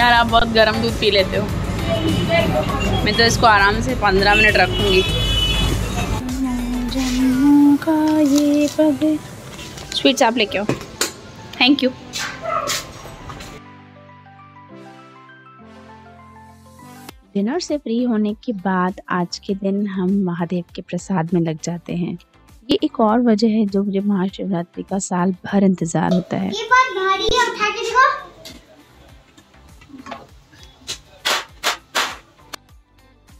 यार आप बहुत गर्म दूध पी लेते हो। मैं तो इसको आराम से पंद्रह मिनट रखूँगी। स्वीट्स आप लेके आओ। थैंक यू डिनर से फ्री होने के बाद आज के दिन हम महादेव के प्रसाद में लग जाते हैं। ये एक और वजह है जो मुझे महाशिवरात्रि का साल भर इंतज़ार होता है। ये बहुत भारी है उठा के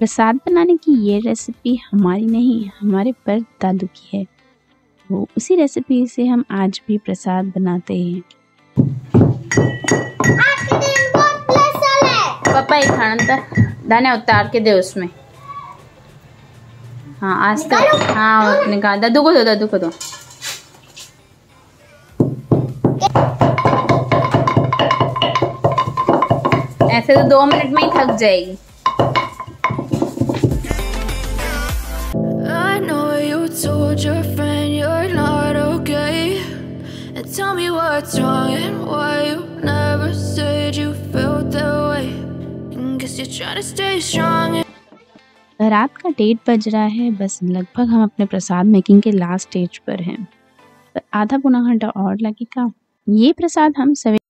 प्रसाद बनाने की ये रेसिपी हमारी नहीं हमारे पर दादू की है। वो उसी रेसिपी से हम आज भी प्रसाद बनाते हैं। है। पापा एक खाना था। दाने उतार के दे उसमें। हाँ आज तक हाँ वो निकाल। दादू को दो दादू को दो। ऐसे तो दो मिनट में ही थक जाएगी। Told your friend you're not okay. And tell me what's wrong and why you never said you felt that way. And guess you're trying to stay strong. रात का डेढ़ बज रहा है बस लगभग हम अपने प्रसाद मेकिंग के लास्ट स्टेज पर हैं पर आधा पौना घंटा और लगेगा ये प्रसाद हम and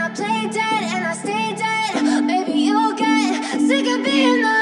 and dead, maybe you'll get sick of being the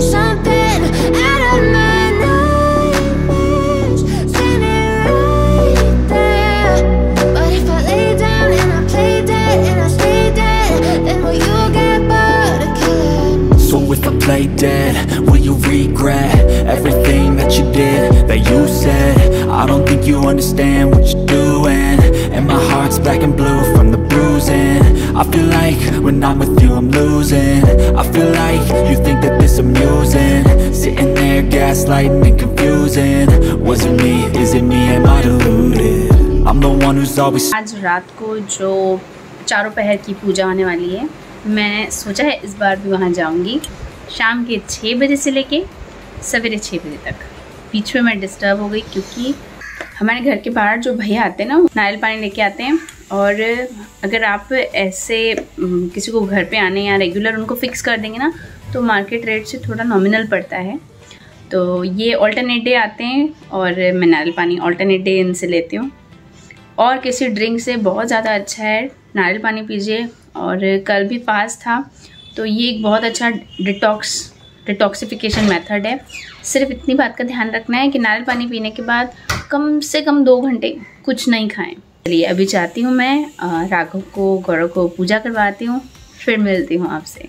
something out of my nightmares, right there. But if I lay down and I play dead and I stay dead, then will you get of? So if I play dead, will you regret everything that you did, that you said? I don't think you understand what you're doing And my heart's black and blue from the bruising I feel like when I'm with gaslighting and confusing. Was it me, is it me, am I deluded? I'm the one who's always आज रात को जो चारों पहर की पूजा होने वाली है मैंने सोचा है इस बार भी वहाँ जाऊँगी। शाम के छः बजे से लेके सवेरे छः बजे तक। बीच में मैं डिस्टर्ब हो गई क्योंकि हमारे घर के बाहर जो भैया आते हैं ना नारियल पानी लेके आते हैं और अगर आप ऐसे किसी को घर पे आने या रेगुलर उनको फिक्स कर देंगे ना तो मार्केट रेट से थोड़ा नॉमिनल पड़ता है। तो ये ऑल्टरनेट डे आते हैं और मैं नारियल पानी ऑल्टरनेट डे इनसे लेती हूँ। और किसी ड्रिंक से बहुत ज़्यादा अच्छा है। नारियल पानी पीजिए। और कल भी फास्ट था। तो ये एक बहुत अच्छा डिटॉक्स डिटॉक्सिफिकेशन मेथड है। सिर्फ़ इतनी बात का ध्यान रखना है कि नारियल पानी पीने के बाद कम से कम दो घंटे कुछ नहीं खाएँ। चलिए, अभी चाहती हूँ मैं। राघव को, गौरव को पूजा करवाती हूँ। फिर मिलती हूँ आपसे।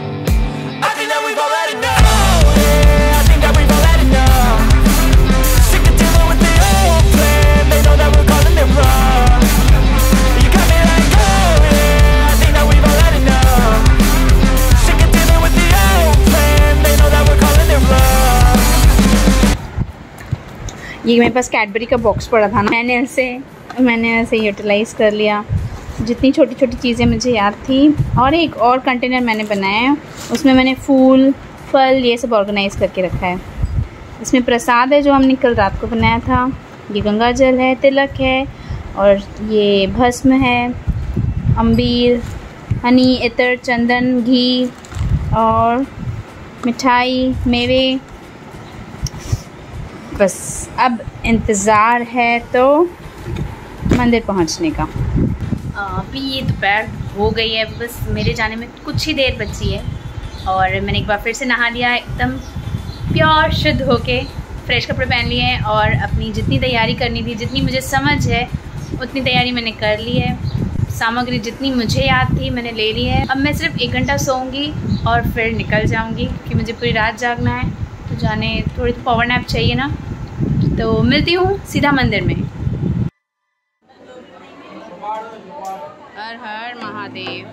ये मेरे पास कैडबरी का बॉक्स पड़ा था ना। मैंने ऐसे मैंने ऐसे यूटिलाइज़ कर लिया। जितनी छोटी छोटी चीज़ें मुझे याद थी। और एक और कंटेनर मैंने बनाया है। उसमें मैंने फूल, फल ये सब ऑर्गेनाइज़ करके रखा है। इसमें प्रसाद है जो हमने कल रात को बनाया था। ये गंगा जल है, तिलक है, और ये भस्म है, अम्बीर, हनी, इतर, चंदन, घी, और मिठाई, मेवे बस अब इंतज़ार है तो मंदिर पहुँचने का। अभी ये दोपहर हो गई है, बस मेरे जाने में कुछ ही देर बची है। और मैंने एक बार फिर से नहा लिया, एकदम प्योर, शुद्ध होके फ्रेश कपड़े पहन लिए हैं और अपनी जितनी तैयारी करनी थी, जितनी मुझे समझ है, उतनी तैयारी मैंने कर ली है। सामग्री जितनी मुझे याद थी, मैंने ले ली है। अब मैं सिर्फ़ एक घंटा सोऊँगी और फिर निकल जाऊँगी कि मुझे पूरी रात जागना है। तो जाने, थोड़ी तो पावर नैप चाहिए ना। तो मिलती हूँ सीधा मंदिर में। हर हर महादेव।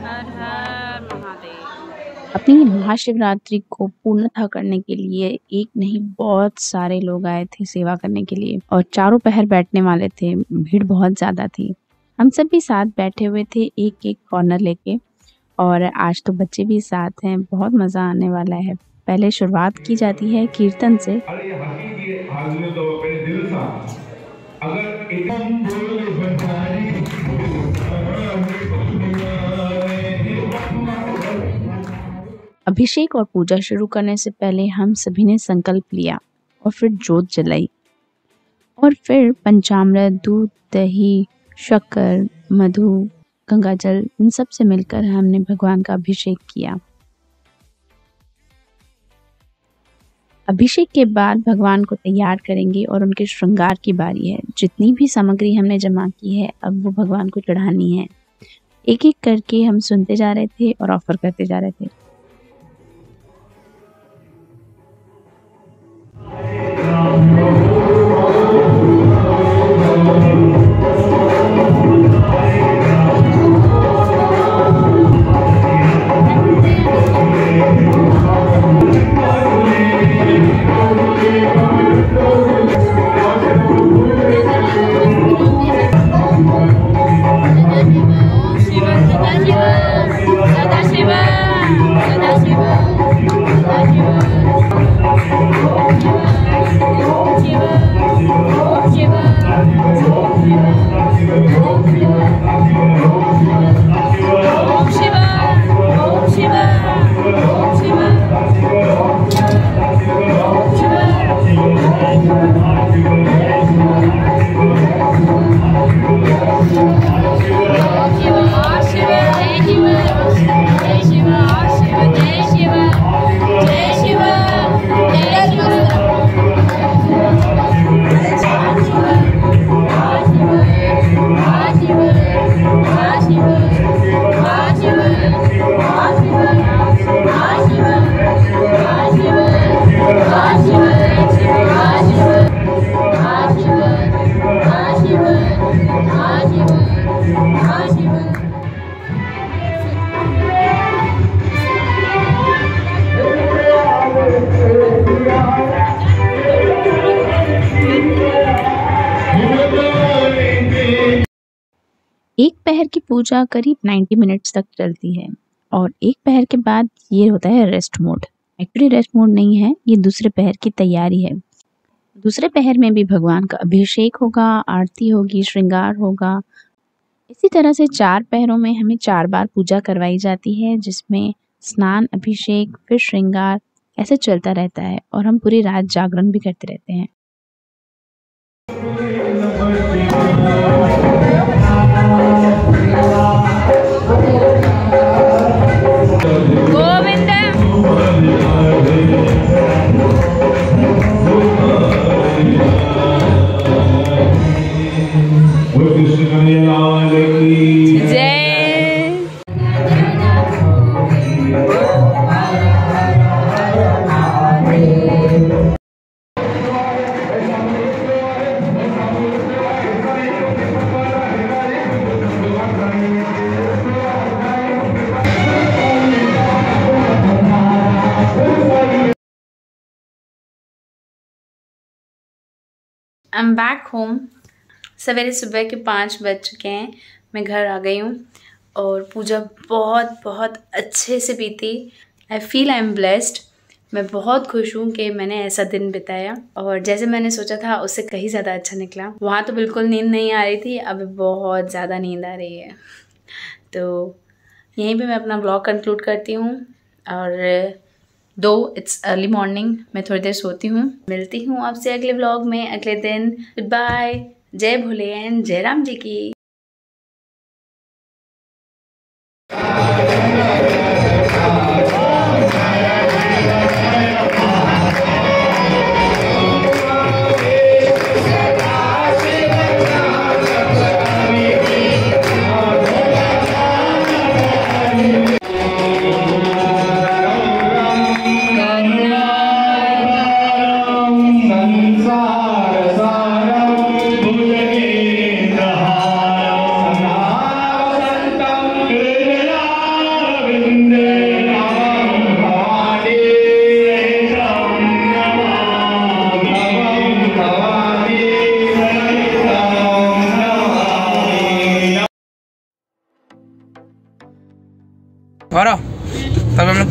हर हर महादेव। अपनी महाशिवरात्रि को पूर्णतः करने के लिए एक नहीं, बहुत सारे लोग आए थे सेवा करने के लिए और चारों पहर बैठने वाले थे, भीड़ बहुत ज़्यादा थी। हम सब भी साथ बैठे हुए थे एक एक कॉर्नर लेके और आज तो बच्चे भी साथ हैं, बहुत मज़ा आने वाला है। पहले शुरुआत की जाती है कीर्तन से। तो अभिषेक और पूजा शुरू करने से पहले हम सभी ने संकल्प लिया और फिर जोत जलाई। और फिर पंचामृत दूध दही शक्कर मधु गंगाजल इन सबसे मिलकर हमने भगवान का अभिषेक किया। अभिषेक के बाद भगवान को तैयार करेंगे और उनके श्रृंगार की बारी है। जितनी भी सामग्री हमने जमा की है, अब वो भगवान को चढ़ानी है। एक एक करके हम सुनते जा रहे थे और ऑफ़र करते जा रहे थे। एक पूजा करीब 90 मिनट्स तक चलती है। और एक पहर के बाद ये होता है rest mode actually rest mode नहीं है, ये दूसरे पहर की तैयारी है। दूसरे पहर में भी भगवान का अभिषेक होगा, आरती होगी, श्रृंगार होगा। इसी तरह से चार पहरों में हमें चार बार पूजा करवाई जाती है, जिसमें स्नान, अभिषेक, फिर श्रृंगार, ऐसे चलता रहता है और हम पूरी रात जागरण भी करते रहते हैं। बैक होम सवेरे सुबह के पाँच बज चुके हैं, मैं घर आ गई हूँ और पूजा बहुत बहुत अच्छे से बीती। I feel I am blessed मैं बहुत खुश हूँ कि मैंने ऐसा दिन बिताया और जैसे मैंने सोचा था, उससे कहीं ज़्यादा अच्छा निकला। वहाँ तो बिल्कुल नींद नहीं आ रही थी अब बहुत ज़्यादा नींद आ रही है। तो यहीं पे मैं अपना ब्लॉग कंक्लूड करती हूँ और दो इट्स अर्ली मॉर्निंग मैं थोड़ी देर सोती हूँ। मिलती हूँ आपसे अगले ब्लॉग में। अगले दिन गुड बाय जय भोले जय राम जी की।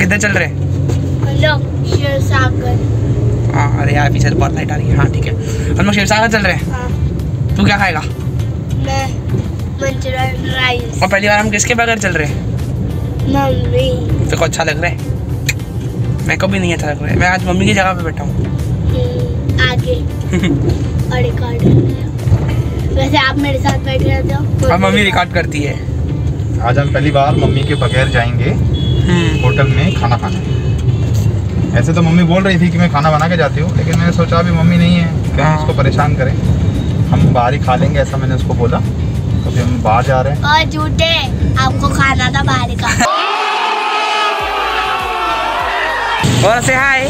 किधर चल रहे हैं? लोग शेर सागर हाँ अरे यार पीछे बहुत लाइट आ रही है। हाँ ठीक है। हम लोग शिवसागर चल रहे हैं? हाँ। तू क्या खाएगा? मैं और पहली बार हम किसके बगैर चल रहे हैं? तेरे को अच्छा लग रहा है। मेरे को भी नहीं अच्छा लग रहा है। मैं आज मम्मी की जगह पे बैठा हूँ। हम्म, आगे। और रिकॉर्ड वैसे आप मेरे साथ बैठ रहते हो। और मम्मी रिकॉर्ड करती है। आज हम पहली बार मम्मी के बगैर जाएँगे। होटल में खाना खाने। ऐसे तो मम्मी बोल रही थी कि मैं खाना बना के जाती हूँ लेकिन मैंने सोचा अभी मम्मी नहीं है कहीं हम उसको परेशान करें? हम बाहर ही खा लेंगे ऐसा मैंने उसको बोला। तो फिर हम बाहर जा रहे हैं। और झूठे आपको खाना था बाहर का। और से हाय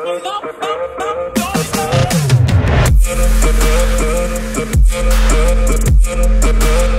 Thank you.